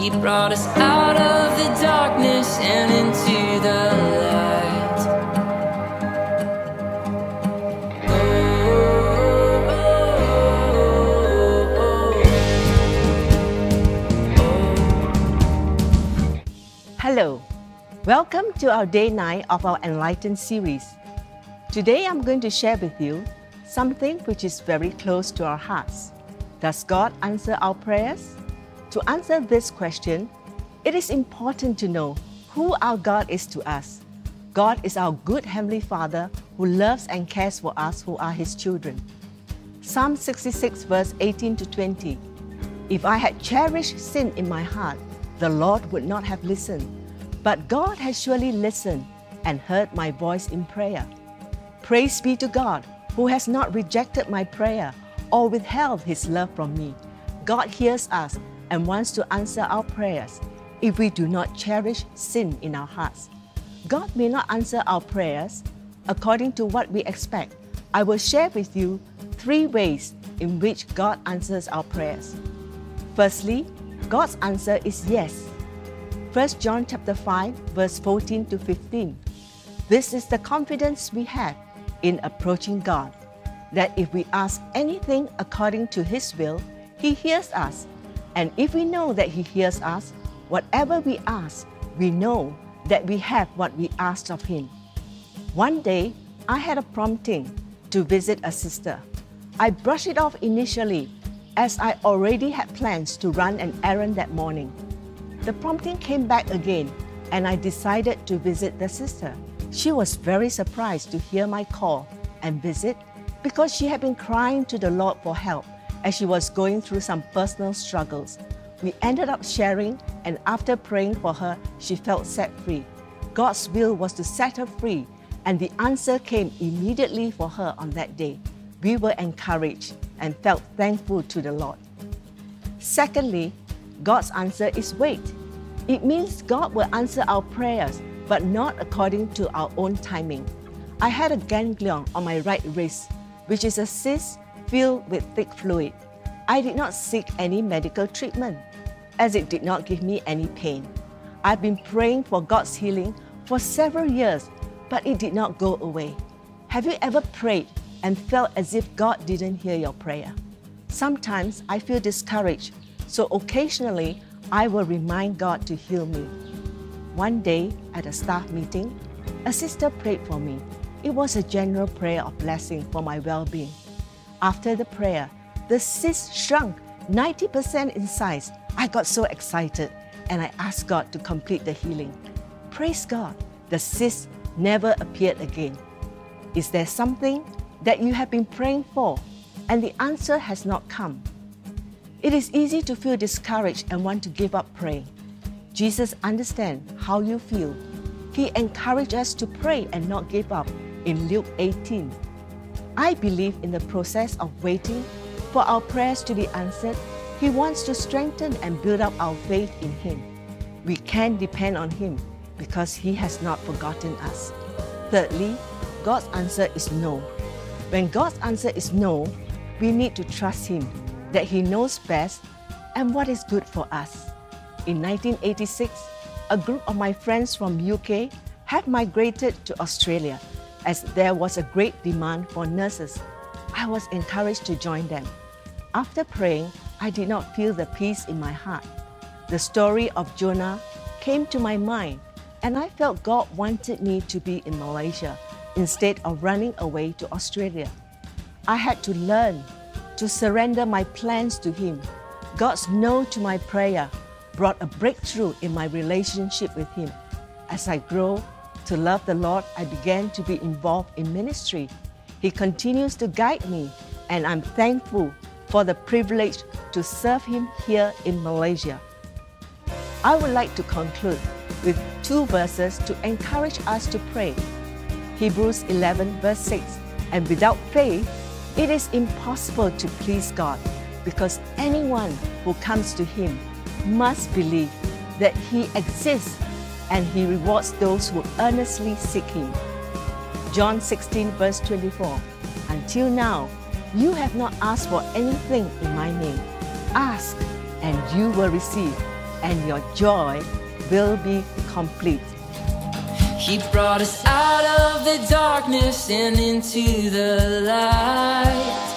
He brought us out of the darkness and into the light. Hello, welcome to our day 9 of our Enlightened series. Today I'm going to share with you something which is very close to our hearts. Does God answer our prayers? To answer this question, it is important to know who our God is to us. God is our good Heavenly Father who loves and cares for us who are His children. Psalm 66, verse 18 to 20. If I had cherished sin in my heart, the Lord would not have listened. But God has surely listened and heard my voice in prayer. Praise be to God, who has not rejected my prayer or withheld his love from me. God hears us and wants to answer our prayers if we do not cherish sin in our hearts. God may not answer our prayers according to what we expect. I will share with you three ways in which God answers our prayers. Firstly, God's answer is yes. 1 John chapter 5 verse 14 to 15. This is the confidence we have in approaching God that if we ask anything according to his will, he hears us. And if we know that he hears us, whatever we ask, we know that we have what we asked of him. One day, I had a prompting to visit a sister. I brushed it off initially as I already had plans to run an errand that morning. The prompting came back again and I decided to visit the sister. She was very surprised to hear my call and visit because she had been crying to the Lord for help as she was going through some personal struggles. We ended up sharing, and after praying for her, she felt set free. God's will was to set her free, and the answer came immediately for her on that day. We were encouraged and felt thankful to the Lord. Secondly, God's answer is wait. It means God will answer our prayers, but not according to our own timing. I had a ganglion on my right wrist, which is a cyst filled with thick fluid. I did not seek any medical treatment, as it did not give me any pain. I've been praying for God's healing for several years, but it did not go away. Have you ever prayed and felt as if God didn't hear your prayer? Sometimes I feel discouraged, so occasionally I will remind God to heal me. One day at a staff meeting, a sister prayed for me. It was a general prayer of blessing for my well being. After the prayer, the cyst shrunk 90% in size. I got so excited and I asked God to complete the healing. Praise God, the cyst never appeared again. Is there something that you have been praying for and the answer has not come? It is easy to feel discouraged and want to give up praying. Jesus understands how you feel. He encouraged us to pray and not give up in Luke 18. I believe in the process of waiting for our prayers to be answered. He wants to strengthen and build up our faith in Him. We can depend on Him because He has not forgotten us. Thirdly, God's answer is no. When God's answer is no, we need to trust Him that He knows best and what is good for us. In 1986, a group of my friends from UK had migrated to Australia as there was a great demand for nurses. I was encouraged to join them. After praying, I did not feel the peace in my heart. The story of Jonah came to my mind, and I felt God wanted me to be in Malaysia instead of running away to Australia. I had to learn to surrender my plans to Him. God's no to my prayer brought a breakthrough in my relationship with Him. As I grow to love the Lord, I began to be involved in ministry. He continues to guide me, and I'm thankful for the privilege to serve Him here in Malaysia. I would like to conclude with two verses to encourage us to pray. Hebrews 11, verse 6 And without faith, it is impossible to please God because anyone who comes to Him must believe that He exists and He rewards those who earnestly seek Him. John 16, verse 24 Until now, you have not asked for anything in my name. Ask, and you will receive, and your joy will be complete. He brought us out of the darkness and into the light.